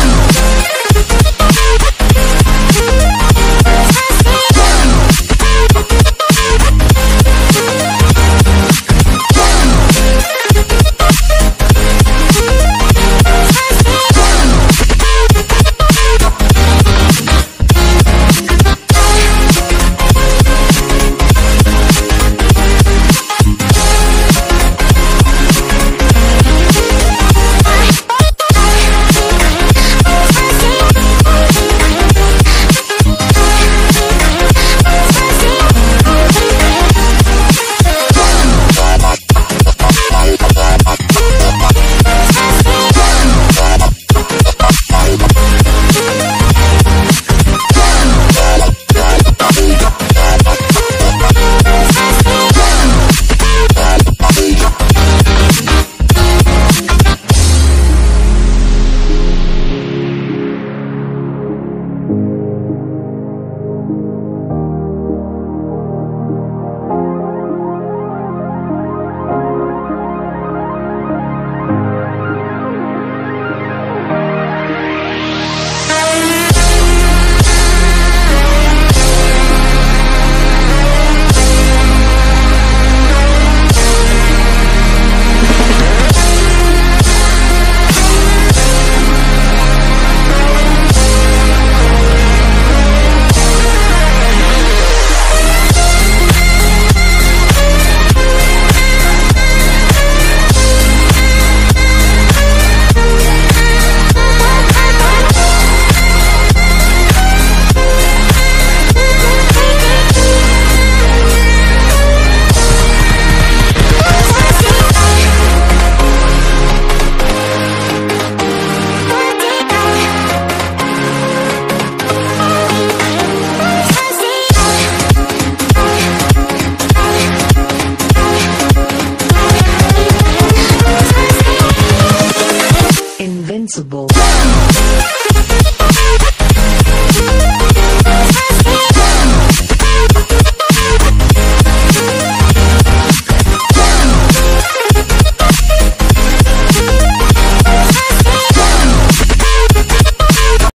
Música sensible